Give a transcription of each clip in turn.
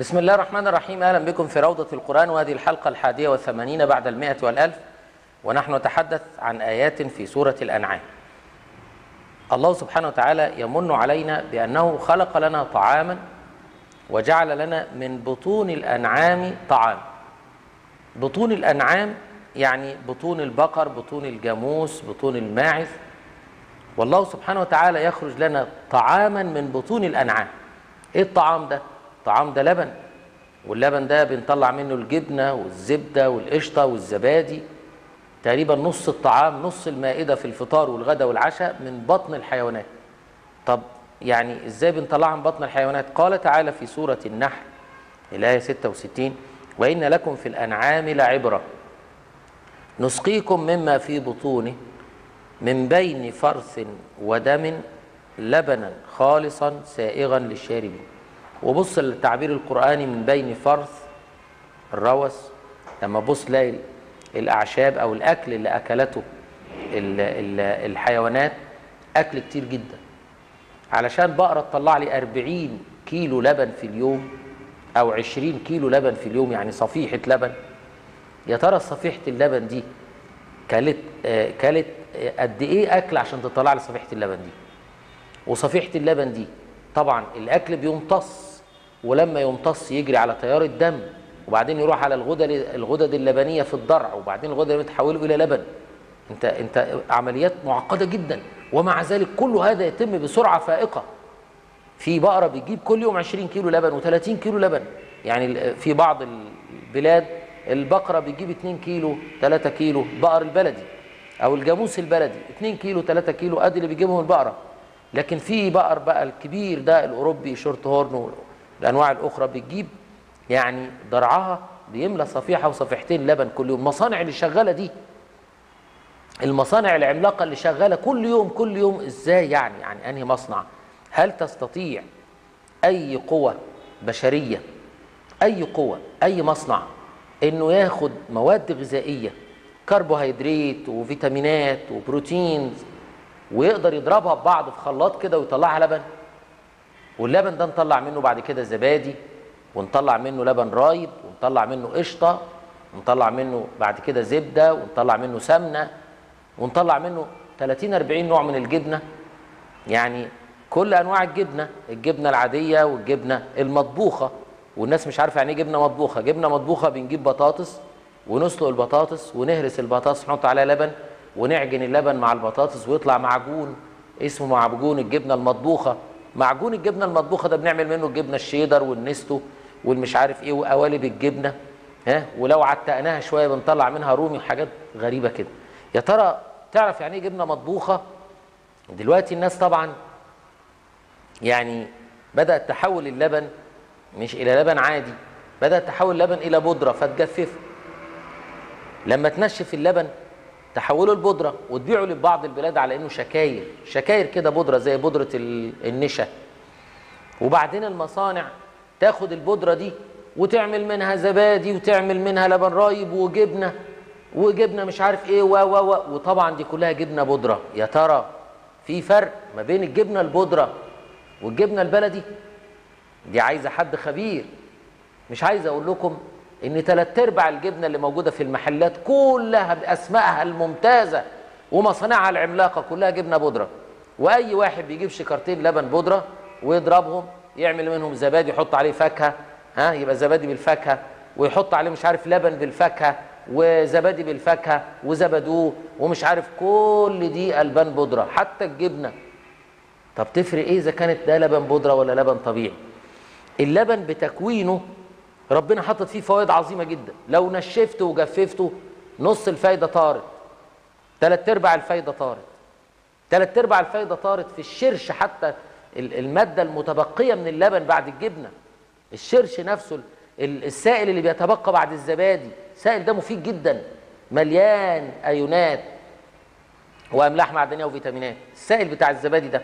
بسم الله الرحمن الرحيم. أهلا بكم في روضة القرآن وهذه الحلقة الحادية والثمانين بعد المائة والألف ونحن نتحدث عن آيات في سورة الأنعام. الله سبحانه وتعالى يمن علينا بأنه خلق لنا طعاما وجعل لنا من بطون الأنعام طعام. بطون الأنعام يعني بطون البقر بطون الجاموس بطون الماعز. والله سبحانه وتعالى يخرج لنا طعاما من بطون الأنعام. إيه الطعام ده؟ الطعام ده لبن. واللبن ده بنطلع منه الجبنة والزبدة والقشطة والزبادي. تقريبا نص الطعام نص المائدة في الفطار والغداء والعشاء من بطن الحيوانات. طب يعني إزاي بنطلعها من بطن الحيوانات؟ قال تعالى في سورة النحل الآية 66 وإن لكم في الأنعام لعبرة. نسقيكم مما في بطونه من بين فرث ودم لبنا خالصا سائغا للشاربين. وبص للتعبير القرآني من بين فرث الروس لما بص تلاقي الأعشاب أو الأكل اللي أكلته ال ال الحيوانات أكل كتير جدا. علشان بقرة تطلع لي 40 كيلو لبن في اليوم أو 20 كيلو لبن في اليوم يعني صفيحة لبن يا ترى صفيحة اللبن دي كلت آه كلت آه قد إيه أكل عشان تطلع لي صفيحة اللبن دي؟ وصفيحة اللبن دي طبعا الأكل بيمتص ولما يمتص يجري على تيار الدم وبعدين يروح على الغدد الغدد اللبنية في الضرع وبعدين الغدد اللبنيه تحوله إلى لبن. أنت أنت عمليات معقدة جدا. ومع ذلك كل هذا يتم بسرعة فائقة. في بقرة بتجيب كل يوم 20 كيلو لبن و30 كيلو لبن. يعني في بعض البلاد البقرة بتجيب 2 كيلو 3 كيلو بقر البلدي أو الجاموس البلدي 2 كيلو 3 كيلو أدي اللي بيجيبهم البقرة. لكن في بقر بقى الكبير ده الأوروبي شورت هورن الأنواع الأخرى بتجيب يعني ضرعها بيملى صفيحة وصفيحتين لبن كل يوم. المصانع اللي شغالة دي المصانع العملاقة اللي شغالة كل يوم كل يوم إزاي يعني؟ يعني أنهي مصنع؟ هل تستطيع أي قوة بشرية أي قوة أي مصنع إنه ياخد مواد غذائية كربوهيدرات وفيتامينات وبروتينز ويقدر يضربها ببعض في خلاط كده ويطلعها لبن. واللبن ده نطلع منه بعد كده زبادي ونطلع منه لبن رايب ونطلع منه قشطة ونطلع منه بعد كده زبدة ونطلع منه سمنة ونطلع منه 30 40 نوع من الجبنة. يعني كل أنواع الجبنة الجبنة العادية والجبنة المطبوخة. والناس مش عارفة يعني إيه جبنة مطبوخة. جبنة مطبوخة بنجيب بطاطس ونسلق البطاطس ونهرس البطاطس نحط عليها لبن ونعجن اللبن مع البطاطس ويطلع معجون. اسمه معجون الجبنة المطبوخة. معجون الجبنة المطبوخة ده بنعمل منه الجبنة الشيدر والنستو والمش عارف إيه وقوالب الجبنة ها؟ ولو عتقناها شوية بنطلع منها رومي وحاجات غريبة كده. يا ترى تعرف يعني إيه جبنة مطبوخة؟ دلوقتي الناس طبعا يعني بدأت تحول اللبن مش إلى لبن عادي. بدأت تحول اللبن إلى بودرة فتجففه. لما تنشف اللبن تحوله لبودرة وتبيعه لبعض البلاد على إنه شكاير. شكاير كده بودرة زي بودرة النشا. وبعدين المصانع تاخد البودرة دي وتعمل منها زبادي وتعمل منها لبن رايب وجبنة. وجبنة مش عارف إيه و و و. وطبعا دي كلها جبنة بودرة. يا ترى في فرق ما بين الجبنة البودرة والجبنة البلدي؟ دي عايزة حد خبير. مش عايز أقول لكم إن ثلاث أرباع الجبنة اللي موجودة في المحلات كلها بأسمائها الممتازة ومصانعها العملاقة كلها جبنة بودرة. وأي واحد بيجيب شكارتين لبن بودرة ويضربهم يعمل منهم زبادي يحط عليه فاكهة ها يبقى زبادي بالفاكهة ويحط عليه مش عارف لبن بالفاكهة وزبادي بالفاكهة وزبدوه ومش عارف كل دي ألبان بودرة. حتى الجبنة. طب تفرق إيه إذا كانت ده لبن بودرة ولا لبن طبيعي؟ اللبن بتكوينه ربنا حاطط فيه فوائد عظيمة جدا. لو نشفته وجففته نص الفايدة طارت. ثلاث أرباع الفايدة طارت. ثلاث أرباع الفايدة طارت في الشرش حتى المادة المتبقية من اللبن بعد الجبنة. الشرش نفسه السائل اللي بيتبقى بعد الزبادي السائل ده مفيد جدا. مليان أيونات وأملاح معدنية وفيتامينات. السائل بتاع الزبادي ده.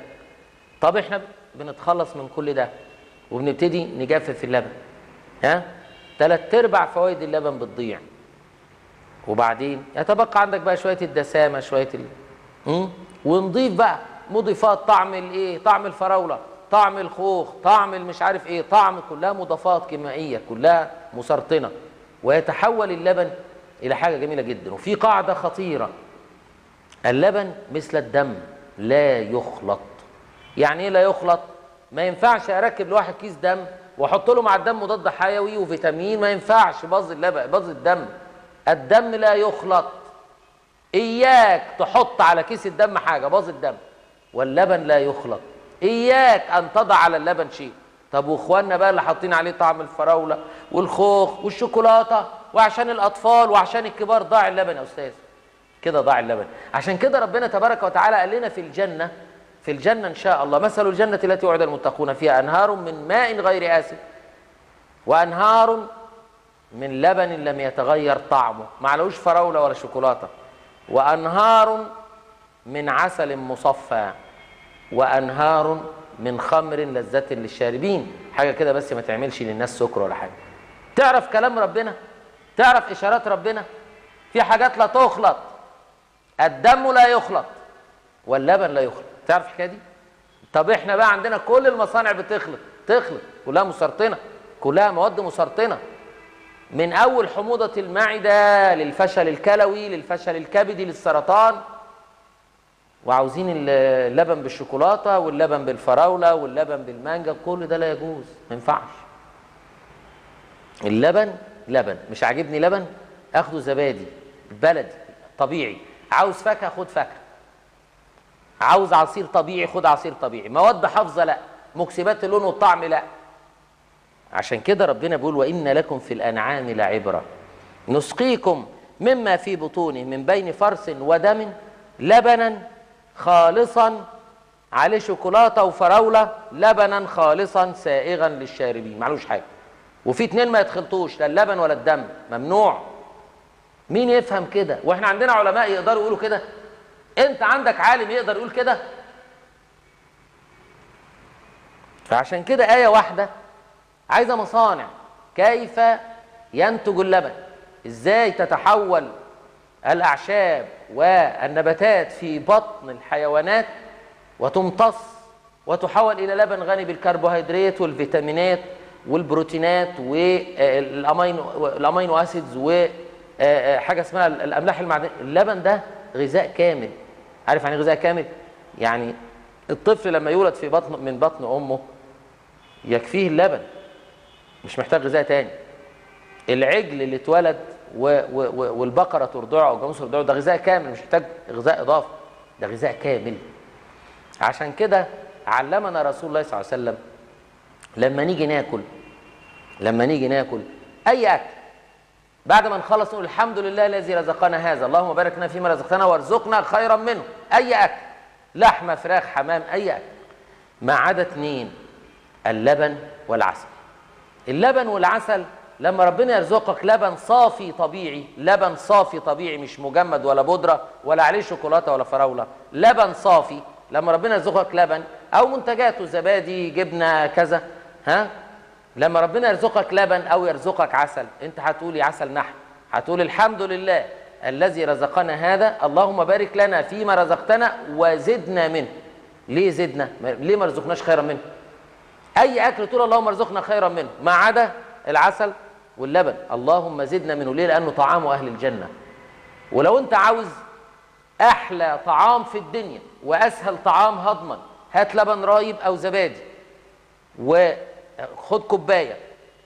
طب إحنا بنتخلص من كل ده. وبنبتدي نجفف اللبن ها؟ ثلاث ارباع فوائد اللبن بتضيع. وبعدين يتبقى عندك بقى شوية الدسامة شوية ال... ونضيف بقى مضيفات طعم الايه؟ طعم الفراولة طعم الخوخ طعم المش عارف إيه طعم كلها مضافات كيميائية كلها مسرطنة. ويتحول اللبن إلى حاجة جميلة جدا. وفي قاعدة خطيرة. اللبن مثل الدم لا يخلط. يعني إيه لا يخلط؟ ما ينفعش أركب لواحد كيس دم وأحط له مع الدم مضاد حيوي وفيتامين ما ينفعش. باظ اللبن باظ الدم. الدم لا يخلط. إياك تحط على كيس الدم حاجة باظ الدم. واللبن لا يخلط. إياك أن تضع على اللبن شيء. طب وإخواننا بقى اللي حاطين عليه طعم الفراولة والخوخ والشوكولاتة وعشان الأطفال وعشان الكبار ضاع اللبن يا أستاذ. كده ضاع اللبن. عشان كده ربنا تبارك وتعالى قال لنا في الجنة في الجنة إن شاء الله. مثل الجنة التي وعد المتقون فيها أنهار من ماء غير آسف وأنهار من لبن لم يتغير طعمه. معلوش فراولة ولا شوكولاتة. وأنهار من عسل مصفى وأنهار من خمر لذة للشاربين. حاجة كده بس ما تعملش للناس سكر ولا حاجة. تعرف كلام ربنا؟ تعرف إشارات ربنا؟ في حاجات لا تخلط. الدم لا يخلط واللبن لا يخلط. تعرف الحكاية دي؟ طب إحنا بقى عندنا كل المصانع بتخلط تخلط كلها مسرطنة كلها مواد مسرطنة. من أول حموضة المعدة للفشل الكلوي للفشل الكبدي للسرطان. وعاوزين اللبن بالشوكولاتة واللبن بالفراولة واللبن بالمانجا كل ده لا يجوز ما ينفعش. اللبن لبن. مش عاجبني لبن؟ آخده زبادي بلدي طبيعي. عاوز فاكهة خد فاكهة. عاوز عصير طبيعي خد عصير طبيعي. مواد حافظة لا مكسبات اللون والطعم لا. عشان كده ربنا بيقول وإن لكم في الأنعام لعبرة. نسقيكم مما في بطونه من بين فرس ودم لبنا خالصا عليه شوكولاتة وفراولة لبنا خالصا سائغا للشاربين. معلوش حاجة. وفي اتنين ما يتخلطوش لا اللبن ولا الدم. ممنوع. مين يفهم كده؟ وإحنا عندنا علماء يقدروا يقولوا كده؟ انت عندك عالم يقدر يقول كده؟ فعشان كده آية واحدة عايزة مصانع. كيف ينتج اللبن؟ إزاي تتحول الأعشاب والنباتات في بطن الحيوانات وتمتص وتحول إلى لبن غني بالكربوهيدرات والفيتامينات والبروتينات والامينو الأمينو أسيدز وحاجه اسمها الأملاح المعدنية. اللبن ده غذاء كامل. عارف يعني غذاء كامل؟ يعني الطفل لما يولد في بطن من بطن أمه يكفيه اللبن مش محتاج غذاء تاني. العجل اللي اتولد و و والبقرة ترضعه أو الجاموس ترضعه ده غذاء كامل مش محتاج غذاء إضافي ده غذاء كامل. عشان كده علمنا رسول الله صلى الله عليه وسلم لما نيجي ناكل لما نيجي ناكل أي أكل بعد ما نخلص نقول الحمد لله الذي رزقنا هذا اللهم بارك لنا فيما رزقتنا وارزقنا خيرا منه. أي أكل؟ لحمة فراخ حمام أي أكل. ما عدا اثنين اللبن والعسل. اللبن والعسل لما ربنا يرزقك لبن صافي طبيعي لبن صافي طبيعي مش مجمد ولا بودرة ولا عليه شوكولاتة ولا فراولة لبن صافي لما ربنا يرزقك لبن أو منتجاته زبادي جبنة كذا ها؟ لما ربنا يرزقك لبن أو يرزقك عسل أنت هتقولي عسل نحل هتقول الحمد لله. الذي رزقنا هذا اللهم بارك لنا فيما رزقتنا وزدنا منه. ليه زدنا؟ ليه ما رزقناش خيرا منه؟ أي أكل تقول اللهم ارزقنا خيرا منه ما عدا العسل واللبن. اللهم زدنا منه. ليه؟ لأنه طعام أهل الجنة. ولو أنت عاوز أحلى طعام في الدنيا وأسهل طعام هضما هات لبن رايب أو زبادي وخد كوباية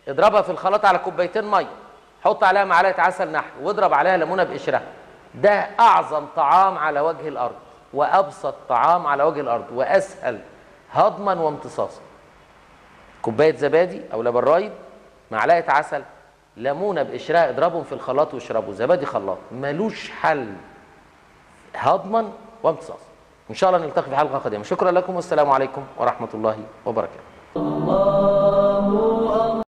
اضربها في الخلاط على كوبايتين مية. حط عليها معلقة عسل نحل واضرب عليها ليمونة بقشرها. ده أعظم طعام على وجه الأرض وأبسط طعام على وجه الأرض وأسهل هضما وامتصاصا. كوباية زبادي أو لبن رايب معلقة عسل ليمونة بقشرها اضربهم في الخلاط واشربوا. زبادي خلاط ملوش حل. هضما وامتصاصا. إن شاء الله نلتقي في حلقة قادمة. شكرا لكم والسلام عليكم ورحمة الله وبركاته.